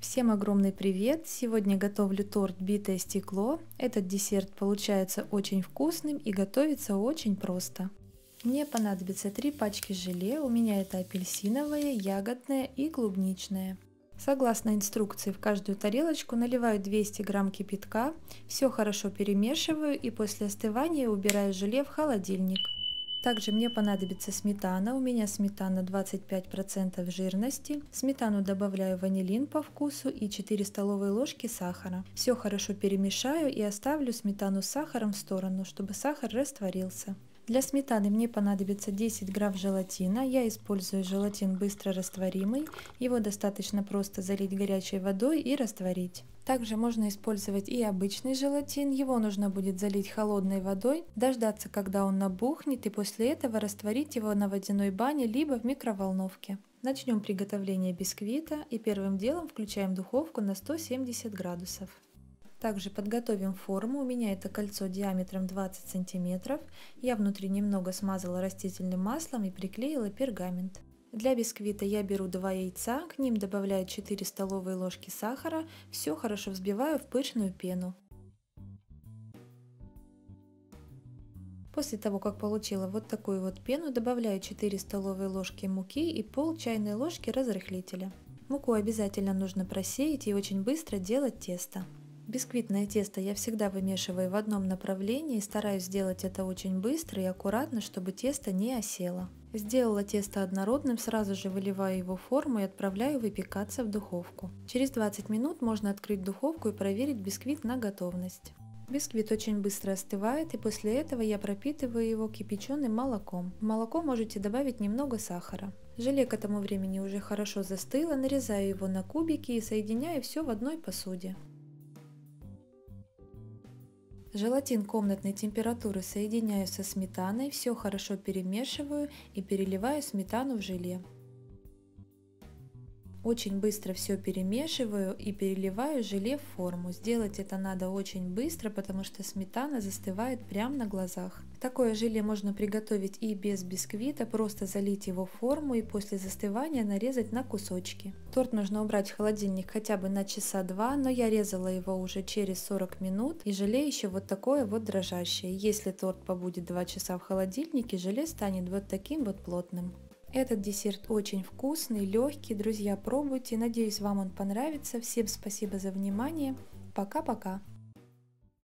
Всем огромный привет! Сегодня готовлю торт «Битое стекло». Этот десерт получается очень вкусным и готовится очень просто. Мне понадобится 3 пачки желе, у меня это апельсиновое, ягодное и клубничное. Согласно инструкции в каждую тарелочку наливаю 200 грамм кипятка, все хорошо перемешиваю и после остывания убираю желе в холодильник. Также мне понадобится сметана. У меня сметана 25% жирности. Сметану добавляю ванилин по вкусу и 4 столовые ложки сахара. Все хорошо перемешаю и оставлю сметану с сахаром в сторону, чтобы сахар растворился. Для сметаны мне понадобится 10 грамм желатина. Я использую желатин быстро растворимый. Его достаточно просто залить горячей водой и растворить. Также можно использовать и обычный желатин. Его нужно будет залить холодной водой, дождаться, когда он набухнет, и после этого растворить его на водяной бане либо в микроволновке. Начнем приготовление бисквита и первым делом включаем духовку на 170 градусов. Также подготовим форму. У меня это кольцо диаметром 20 сантиметров. Я внутри немного смазала растительным маслом и приклеила пергамент. Для бисквита я беру 2 яйца, к ним добавляю 4 столовые ложки сахара, все хорошо взбиваю в пышную пену. После того, как получила вот такую вот пену, добавляю 4 столовые ложки муки и пол чайной ложки разрыхлителя. Муку обязательно нужно просеять и очень быстро делать тесто. Бисквитное тесто я всегда вымешиваю в одном направлении и стараюсь сделать это очень быстро и аккуратно, чтобы тесто не осело. Сделала тесто однородным, сразу же выливаю его в форму и отправляю выпекаться в духовку. Через 20 минут можно открыть духовку и проверить бисквит на готовность. Бисквит очень быстро остывает и после этого я пропитываю его кипяченым молоком. В молоко можете добавить немного сахара. Желе к этому времени уже хорошо застыло, нарезаю его на кубики и соединяю все в одной посуде. Желатин комнатной температуры соединяю со сметаной, все хорошо перемешиваю и переливаю сметану в желе. Очень быстро все перемешиваю и переливаю желе в форму. Сделать это надо очень быстро, потому что сметана застывает прямо на глазах. Такое желе можно приготовить и без бисквита, просто залить его в форму и после застывания нарезать на кусочки. Торт нужно убрать в холодильник хотя бы на часа два, но я резала его уже через 40 минут и желе еще вот такое вот дрожащее. Если торт побудет 2 часа в холодильнике, желе станет вот таким вот плотным. Этот десерт очень вкусный, легкий. Друзья, пробуйте. Надеюсь, вам он понравится. Всем спасибо за внимание. Пока-пока.